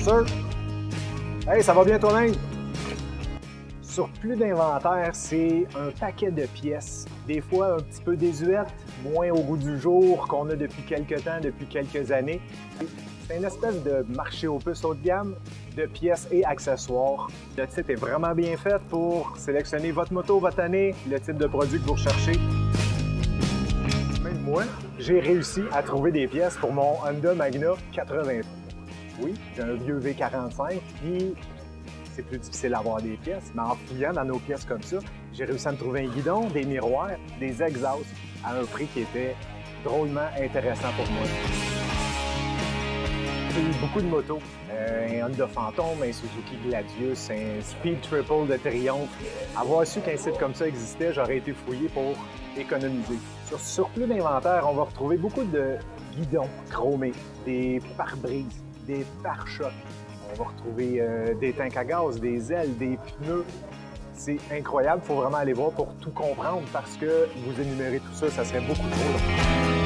sir. Hey, ça va bien toi-même? Surplus d'inventaire, c'est un paquet de pièces, des fois un petit peu désuètes, moins au goût du jour qu'on a depuis quelques temps, depuis quelques années. C'est une espèce de marché aux puces haut de gamme de pièces et accessoires. Le site est vraiment bien fait pour sélectionner votre moto, votre année, le type de produit que vous recherchez. J'ai réussi à trouver des pièces pour mon Honda Magna 83. Oui, j'ai un vieux V45, puis c'est plus difficile d'avoir des pièces, mais en fouillant dans nos pièces comme ça, j'ai réussi à me trouver un guidon, des miroirs, des exhausts à un prix qui était drôlement intéressant pour moi. Beaucoup de motos, euh, un Honda Phantom, un Suzuki Gladius, un Speed Triple de Triumph. Avoir su qu'un site comme ça existait, j'aurais été fouillé pour économiser. Sur surplus d'inventaire, on va retrouver beaucoup de guidons chromés, des pare-brises, des pare-chocs. On va retrouver euh, des tanks à gaz, des ailes, des pneus. C'est incroyable, il faut vraiment aller voir pour tout comprendre parce que vous énumérer tout ça, ça serait beaucoup trop long.